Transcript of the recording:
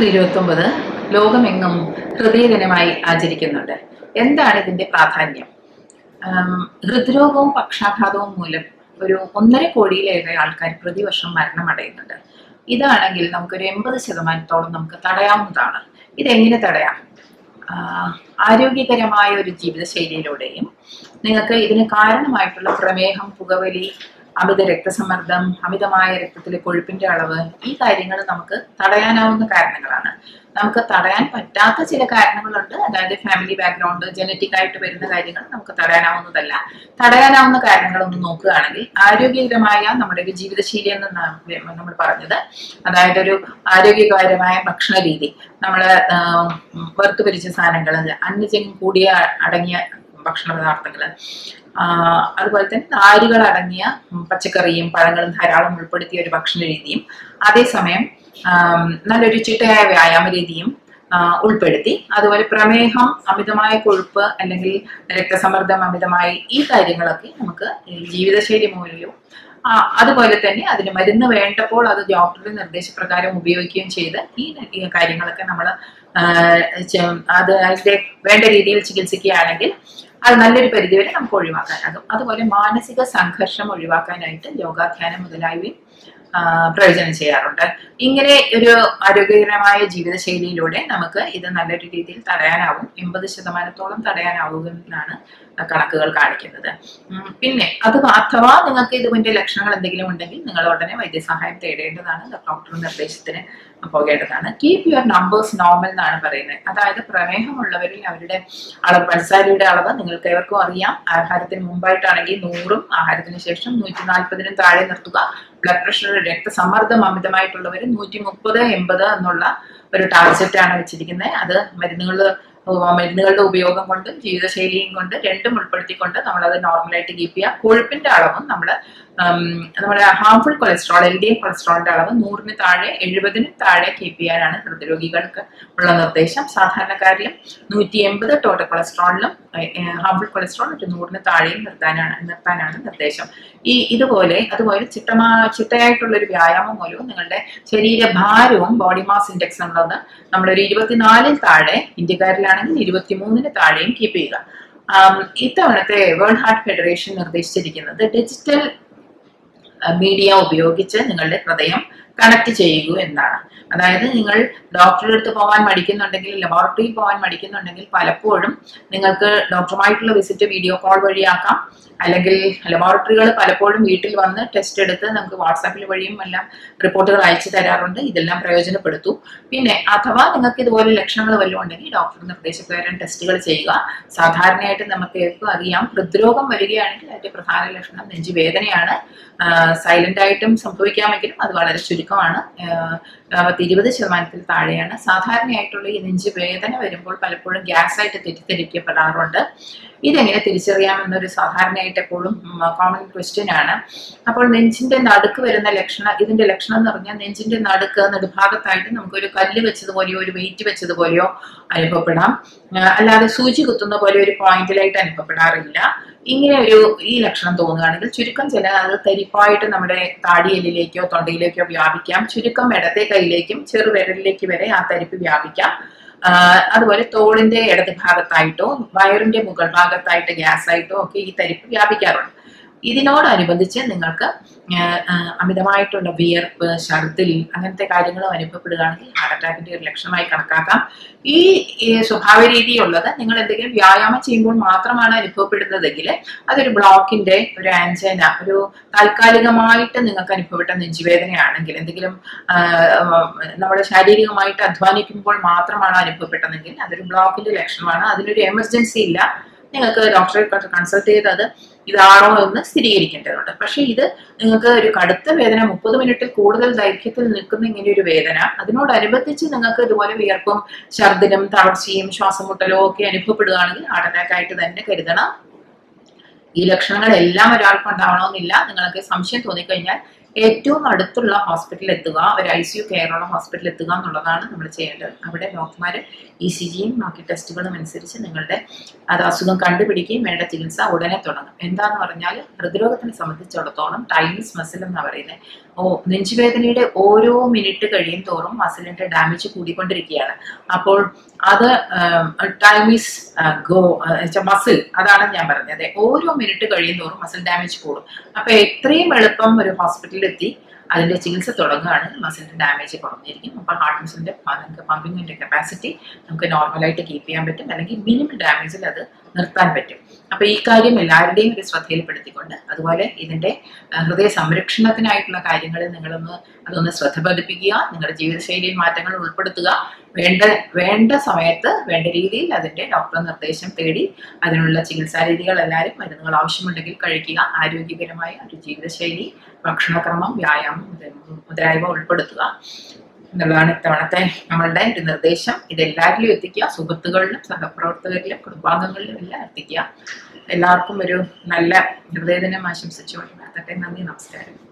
October ഇരുപത്തൊമ്പത് ലോകമെങ്ങും ഹൃദയദിനമായി ആചരിക്കുന്നുണ്ട്. എന്താണ് ഇതിന്റെ പ്രാധാന്യം? ഹൃദ്രോഗവും പക്ഷാഘാതവും മൂലം ഒരു ഒന്നര കോടിയിലേറെ ആൾക്കാർ പ്രതിവർഷം മരണമടയുന്നുണ്ട്. ഇതാണെങ്കിൽ നമുക്കൊരു എൺപത് ശതമാനത്തോളം നമുക്ക് തടയാവുന്നതാണ്. ഇതെങ്ങനെ തടയാം? ആരോഗ്യകരമായ ഒരു ജീവിതശൈലിയിലൂടെയും നിങ്ങൾക്ക് ഇതിന് കാരണമായിട്ടുള്ള പ്രമേഹം പുകവലി അമിത രക്തസമ്മർദ്ദം അമിതമായ രക്തത്തിലെ കൊഴുപ്പിന്റെ അളവ് ഈ കാര്യങ്ങൾ നമുക്ക് തടയാനാവുന്ന കാരണങ്ങളാണ്. നമുക്ക് തടയാൻ പറ്റാത്ത ചില കാരണങ്ങളുണ്ട്. അതായത് ഫാമിലി ബാക്ക്ഗ്രൗണ്ട് ജനറ്റിക് ആയിട്ട് വരുന്ന കാര്യങ്ങൾ നമുക്ക് തടയാനാവുന്നതല്ല. തടയാനാവുന്ന കാരണങ്ങളൊന്ന് നോക്കുകയാണെങ്കിൽ ആരോഗ്യകരമായ നമ്മുടെ ഒരു ജീവിതശൈലി എന്ന് നമ്മൾ പറഞ്ഞത് അതായത് ഒരു ആരോഗ്യകരമായ ഭക്ഷണ രീതി. നമ്മൾ വെറുത്തു പിരിച്ച സാധനങ്ങൾ അന്നജം കൂടിയ അടങ്ങിയ ഭക്ഷണ പദാർത്ഥങ്ങൾ അതുപോലെ തന്നെ നാരുകൾ അടങ്ങിയ പച്ചക്കറിയും പഴങ്ങളും ധാരാളം ഉൾപ്പെടുത്തിയ ഒരു ഭക്ഷണ രീതിയും അതേസമയം നല്ലൊരു ചിട്ടയായ വ്യായാമ രീതിയും ഉൾപ്പെടുത്തി. അതുപോലെ പ്രമേഹം അമിതമായ കൊഴുപ്പ് അല്ലെങ്കിൽ രക്തസമ്മർദ്ദം അമിതമായി ഈ കാര്യങ്ങളൊക്കെ നമുക്ക് ജീവിതശൈലി മൂലവും അതുപോലെ തന്നെ അതിന് മരുന്ന് വേണ്ടപ്പോൾ അത് ഡോക്ടറുടെ നിർദ്ദേശപ്രകാരം ഉപയോഗിക്കുകയും ചെയ്ത് ഈ കാര്യങ്ങളൊക്കെ നമ്മൾ അത് അതിന്റെ വേണ്ട രീതിയിൽ ചികിത്സിക്കുകയാണെങ്കിൽ അത് നല്ലൊരു പരിധിവരെ നമുക്ക് ഒഴിവാക്കാനാകും. അതുപോലെ മാനസിക സംഘർഷം ഒഴിവാക്കാനായിട്ട് യോഗാധ്യാനം മുതലായവയും പ്രയോജനം ചെയ്യാറുണ്ട്. ഇങ്ങനെ ഒരു ആരോഗ്യകരമായ ജീവിതശൈലിയിലൂടെ നമുക്ക് ഇത് നല്ലൊരു രീതിയിൽ തടയാനാവും. എൺപത് ശതമാനത്തോളം തടയാനാവുക എന്നാണ് കണക്കുകൾ കാണിക്കുന്നത്. പിന്നെ അത് അഥവാ നിങ്ങൾക്ക് ഇതിന്റെ ലക്ഷണങ്ങൾ എന്തെങ്കിലും ഉണ്ടെങ്കിൽ നിങ്ങൾ ഉടനെ വൈദ്യസഹായം തേടേണ്ടതാണ്. ഡോക്ടർ നിർദ്ദേശത്തിന് പോകേണ്ടതാണ്. കീപ് യുവർ നമ്പേഴ്സ് നോർമൽ എന്നാണ് പറയുന്നത്. അതായത് പ്രമേഹമുള്ളവരിൽ അവരുടെ അളവ് പഞ്ചസാരയുടെ അളവ് നിങ്ങൾക്ക് ഏവർക്കും അറിയാം. ആഹാരത്തിന് മുമ്പായിട്ടാണെങ്കിൽ നൂറും ആഹാരത്തിന് ശേഷം നൂറ്റി നാൽപ്പതിനും താഴെ നിർത്തുക. ബ്ലഡ് പ്രഷർ രക്തസമ്മർദ്ദം അമിതമായിട്ടുള്ളവർ നൂറ്റി മുപ്പത് എൺപത് എന്നുള്ള ഒരു ടാർജറ്റാണ് വെച്ചിരിക്കുന്നത് അത് മരുന്നുകൾ മരുന്നുകളുടെ ഉപയോഗം കൊണ്ടും ജീവിതശൈലിയും കൊണ്ട് രണ്ടും ഉൾപ്പെടുത്തിക്കൊണ്ട് നമ്മളത് നോർമലായിട്ട് കീപ്പ് ചെയ്യുക കൊഴുപ്പിന്റെ അളവും നമ്മൾ നമ്മുടെ harmful cholesterol L D F കൊളസ്ട്രോളിന്റെ അളവ് നൂറിന് താഴെ എഴുപതിനും താഴെ കീപ്പ് ചെയ്യാനാണ് ഹൃദ്രോഗികൾക്ക് ഉള്ള നിർദ്ദേശം. സാധാരണക്കാരിലും നൂറ്റി എൺപത് ടോട്ടൽ കൊളസ്ട്രോളിലും ഹാർംഫുൾ കൊളസ്ട്രോൾ ഒരു നൂറിന് താഴെയും നിർത്താനാണ് നിർത്താനാണ് നിർദ്ദേശം. ഈ ഇതുപോലെ അതുപോലെ ചിട്ടമാ ചിട്ടയായിട്ടുള്ള ഒരു വ്യായാമം മൂലവും നിങ്ങളുടെ ശരീരഭാരവും ബോഡി മാസ് ഇൻഡെക്സ് എന്നുള്ളത് നമ്മളൊരു ഇരുപത്തിനാലിൽ താഴെ ഇന്ത്യക്കാരിലാണെങ്കിൽ ഇരുപത്തിമൂന്നിന് താഴെയും കീപ്പ് ചെയ്യുക. ഇത്തവണത്തെ വേൾഡ് ഹാർട്ട് ഫെഡറേഷൻ നിർദ്ദേശിച്ചിരിക്കുന്നത് ഡിജിറ്റൽ മീഡിയ ഉപയോഗിച്ച് നിങ്ങളുടെ ഹൃദയം കണക്ട് ചെയ്യുക എന്നാണ്. അതായത് നിങ്ങൾ ഡോക്ടറുടെ അടുത്ത് പോകാൻ മടിക്കുന്നുണ്ടെങ്കിൽ ലബോറട്ടറിയിൽ പോകാൻ മടിക്കുന്നുണ്ടെങ്കിൽ പലപ്പോഴും നിങ്ങൾക്ക് ഡോക്ടറുമായിട്ടുള്ള വിസിറ്റ് വീഡിയോ കോൾ വഴിയാക്കാം. അല്ലെങ്കിൽ ലബോറട്ടറികൾ പലപ്പോഴും വീട്ടിൽ വന്ന് ടെസ്റ്റ് എടുത്ത് നമുക്ക് വാട്സാപ്പിൽ വഴിയും എല്ലാം റിപ്പോർട്ടുകൾ അയച്ചു തരാറുണ്ട്. ഇതെല്ലാം പ്രയോജനപ്പെടുത്തു. പിന്നെ അഥവാ നിങ്ങൾക്ക് ഇതുപോലെ ലക്ഷണങ്ങൾ വല്ലതും ഉണ്ടെങ്കിൽ ഡോക്ടർ നിർദ്ദേശപ്രകാരം ടെസ്റ്റുകൾ ചെയ്യുക. സാധാരണയായിട്ട് നമുക്ക് ഏവർക്കും അറിയാം. ഹൃദ്രോഗം വരികയാണെങ്കിൽ അതിന്റെ പ്രധാന ലക്ഷണം നെഞ്ചുവേദനയാണ്. സൈലന്റ് ആയിട്ടും സംഭവിക്കാമെങ്കിലും അത് വളരെ ചുരുക്കമാണ് പത്ത് ഇരുപത് ശതമാനത്തിൽ താഴെയാണ്. സാധാരണയായിട്ടുള്ള ഈ നെഞ്ച് വേദന വരുമ്പോൾ പലപ്പോഴും ഗ്യാസ് ആയിട്ട് തെറ്റിദ്ധരിക്കപ്പെടാറുണ്ട്. ഇതെങ്ങനെ തിരിച്ചറിയാമെന്നൊരു സാധാരണയായിട്ട് എപ്പോഴും കോമൺ ക്വസ്റ്റ്യൻ ആണ്. അപ്പോൾ നെഞ്ചിന്റെ നടുക്ക് വരുന്ന ലക്ഷണം ഇതിന്റെ ലക്ഷണം എന്ന് പറഞ്ഞാൽ നെഞ്ചിന്റെ നടുക്ക് നടുഭാഗത്തായിട്ട് നമുക്കൊരു കല്ല് വെച്ചതുപോലെയോ ഒരു വെയിറ്റ് വെച്ചതുപോലെയോ അനുഭവപ്പെടാം. അല്ലാതെ സൂചി കുത്തുന്ന പോലെ ഒരു പോയിന്റിലായിട്ട് അനുഭവപ്പെടാറില്ല. ഇങ്ങനെ ഒരു ഈ ലക്ഷണം തോന്നുകയാണെങ്കിൽ ചുരുക്കം ചില അത് തരിപ്പായിട്ട് നമ്മുടെ താടിയെല്ലിലേക്കോ തൊണ്ടയിലേക്കോ വ്യാപിക്കാം. ചുരുക്കം ഇടത്തെ കൈയിലേക്കും ചെറുവിരലിലേക്ക് വരെ ആ തരിപ്പ് വ്യാപിക്കാം. അതുപോലെ തോളിന്റെ ഇടത് ഭാഗത്തായിട്ടോ വയറിന്റെ മുകൾ ഭാഗത്തായിട്ട് ഗ്യാസ് ആയിട്ടോ ഒക്കെ ഈ തരിപ്പ് വ്യാപിക്കാറുണ്ട്. ഇതിനോടനുബന്ധിച്ച് നിങ്ങൾക്ക് അമിതമായിട്ടുള്ള വിയർപ്പ് ഛർദിൽ അങ്ങനത്തെ കാര്യങ്ങളും അനുഭവപ്പെടുകയാണെങ്കിൽ ഹാർട്ട് അറ്റാക്കിന്റെ ഒരു ലക്ഷണമായി കണക്കാക്കാം. ഈ സ്വഭാവ രീതിയുള്ളത് നിങ്ങൾ എന്തെങ്കിലും വ്യായാമം ചെയ്യുമ്പോൾ മാത്രമാണ് അനുഭവപ്പെടുന്നതെങ്കിൽ അതൊരു ബ്ലോക്കിന്റെ ഒരു ആൻജൈന ഒരു താൽക്കാലികമായിട്ട് നിങ്ങൾക്ക് അനുഭവപ്പെട്ട നെഞ്ചുവേദനയാണെങ്കിൽ എന്തെങ്കിലും നമ്മൾ ശാരീരികമായിട്ട് അധ്വാനിക്കുമ്പോൾ മാത്രമാണ് അനുഭവപ്പെട്ടതെങ്കിൽ അതൊരു ബ്ലോക്കിന്റെ ലക്ഷണമാണ്. അതിനൊരു എമർജൻസി ഇല്ല. നിങ്ങൾക്ക് ഡോക്ടറെ കൺസൾട്ട് ചെയ്ത് അത് ഇതാണോ എന്ന് സ്ഥിരീകരിക്കേണ്ടതുണ്ട്. പക്ഷേ ഇത് നിങ്ങൾക്ക് ഒരു കടുത്ത വേദന മുപ്പത് മിനിറ്റിൽ കൂടുതൽ ദൈർഘ്യത്തിൽ നിൽക്കുന്ന ഇങ്ങനെ ഒരു വേദന അതിനോടനുബന്ധിച്ച് നിങ്ങൾക്ക് ഇതുപോലെ വിയർപ്പും ഛർദിനും തളർച്ചയും ശ്വാസം മുട്ടലോ ഒക്കെ അനുഭവപ്പെടുകയാണെങ്കിൽ ഹാർട്ട് അറ്റാക്ക് ആയിട്ട് തന്നെ കരുതണം. ഈ ലക്ഷണങ്ങൾ എല്ലാം ഉണ്ടാവണമെന്നില്ല. നിങ്ങൾക്ക് സംശയം തോന്നിക്കഴിഞ്ഞാൽ ഏറ്റവും അടുത്തുള്ള ഹോസ്പിറ്റലിൽ എത്തുക ഒരു ഐ സി യു കെയറുള്ള ഹോസ്പിറ്റലിൽ എത്തുക എന്നുള്ളതാണ് നമ്മൾ ചെയ്യേണ്ടത്. അവിടെ ഡോക്ടർമാർ ഇ സി ജിയും ബാക്കി ടെസ്റ്റുകളും അനുസരിച്ച് നിങ്ങളുടെ അത് അസുഖം കണ്ടുപിടിക്കുകയും വേണ്ട ചികിത്സ ഉടനെ തുടങ്ങും. എന്താന്ന് പറഞ്ഞാൽ ഹൃദ്രോഗത്തിനെ സംബന്ധിച്ചിടത്തോളം ടൈമിസ് മസിൽ എന്ന് പറയുന്നത് ഓ നെഞ്ചുവേദനയുടെ ഓരോ മിനിറ്റ് കഴിയും തോറും മസിലിന്റെ ഡാമേജ് കൂടിക്കൊണ്ടിരിക്കുകയാണ്. അപ്പോൾ അത് ടൈമിസ് ഗോ മസിൽ അതാണ് ഞാൻ പറഞ്ഞത്. ഓരോ മിനിറ്റ് കഴിയും തോറും മസിൽ ഡാമേജ് കൂടും. അപ്പൊ എത്രയും എളുപ്പം ഒരു ഹോസ്പിറ്റലിൽ എത്തി അതിന്റെ ചികിത്സ തുടങ്ങുകയാണ്. മസിലിന്റെ ഡാമേജ് കുറഞ്ഞിരിക്കും. അപ്പോൾ ഹാർട്ട് മസിലിന്റെ നമുക്ക് പമ്പിങ്ങിന്റെ കപ്പാസിറ്റി നമുക്ക് നോർമലായിട്ട് കീപ്പ് ചെയ്യാൻ പറ്റും. അല്ലെങ്കിൽ മിനിമം ഡാമേജിൽ അത് നിർത്താൻ പറ്റും. അപ്പൊ ഈ കാര്യം എല്ലാവരുടെയും ഒരു ശ്രദ്ധയിൽപ്പെടുത്തിക്കൊണ്ട് അതുപോലെ ഇതിന്റെ ഹൃദയ സംരക്ഷണത്തിനായിട്ടുള്ള കാര്യങ്ങൾ നിങ്ങളൊന്ന് അതൊന്ന് ശ്രദ്ധ പതിപ്പിക്കുക നിങ്ങളുടെ ജീവിതശൈലിയിൽ മാറ്റങ്ങൾ ഉൾപ്പെടുത്തുക വേണ്ട വേണ്ട സമയത്ത് വേണ്ട രീതിയിൽ അതിന്റെ ഡോക്ടർ നിർദ്ദേശം തേടി അതിനുള്ള ചികിത്സാ രീതികൾ എല്ലാവരും മരുന്നുകൾ ആവശ്യമുണ്ടെങ്കിൽ കഴിക്കുക. ആരോഗ്യകരമായ ഒരു ജീവിതശൈലി ഭക്ഷണക്രമം വ്യായാമം മുതലായവ ഉൾപ്പെടുത്തുക. എന്നുള്ളതാണ് ഇത്തവണത്തെ നമ്മളുടെ ഒരു നിർദ്ദേശം. ഇതെല്ലാവരിലും എത്തിക്കുക. സുഹൃത്തുക്കളിലും സഹപ്രവർത്തകരിലും കുടുംബാംഗങ്ങളിലും എല്ലാം എത്തിക്കുക. എല്ലാവർക്കും ഒരു നല്ല ഹൃദയദിനം ആശംസിച്ചുകൊണ്ട് നടത്തട്ടെ. നന്ദി നമസ്കാരം.